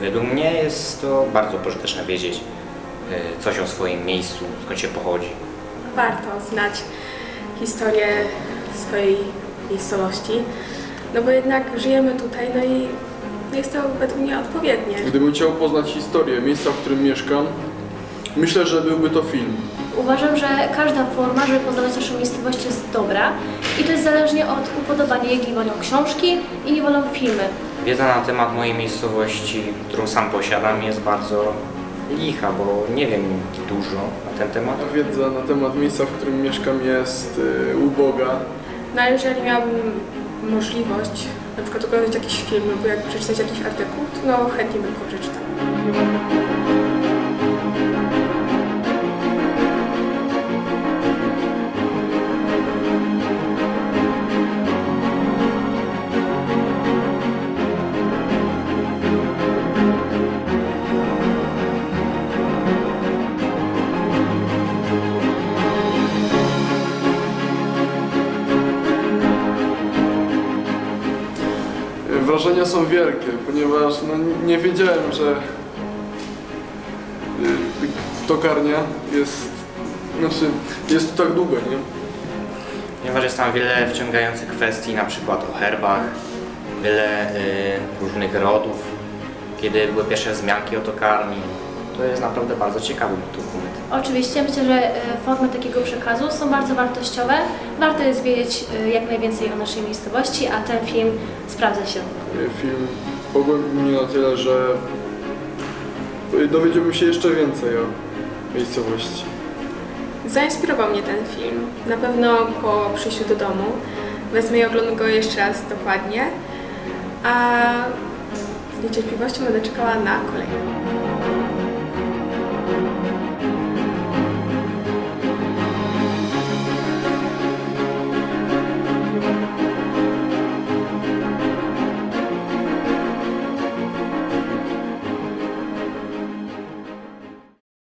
Według mnie jest to bardzo pożyteczne wiedzieć y, coś o swoim miejscu, skąd się pochodzi. Warto znać historię swojej miejscowości, no bo jednak żyjemy tutaj, no i jest to według mnie odpowiednie. Gdybym chciał poznać historię miejsca, w którym mieszkam, myślę, że byłby to film. Uważam, że każda forma, żeby poznawać naszą miejscowość jest dobra i to jest zależnie od upodobania. Jedni wolą książki, inni wolą filmy. Wiedza na temat mojej miejscowości, którą sam posiadam, jest bardzo licha, bo nie wiem dużo na ten temat. Wiedza na temat miejsca, w którym mieszkam jest y, uboga. No a jeżeli miałabym możliwość na przykład oglądać jakiś film albo jak przeczytać jakiś artykuł, to no chętnie bym go przeczytała. Wrażenia są wielkie, ponieważ no, nie wiedziałem, że y, tokarnia jest, znaczy, jest tak długo, nie? Ponieważ jest tam wiele wciągających kwestii, na przykład o herbach, wiele y, różnych rodów, kiedy były pierwsze wzmianki o tokarni. To jest naprawdę bardzo ciekawy dokument. Oczywiście myślę, że e, formy takiego przekazu są bardzo wartościowe. Warto jest wiedzieć e, jak najwięcej o naszej miejscowości, a ten film sprawdza się. Y, Film pogłębił mnie na tyle, że dowiedziałbym się jeszcze więcej o miejscowości. Zainspirował mnie ten film. Na pewno po przyjściu do domu wezmę i oglądam go jeszcze raz dokładnie, a z niecierpliwością będę czekała na kolejny.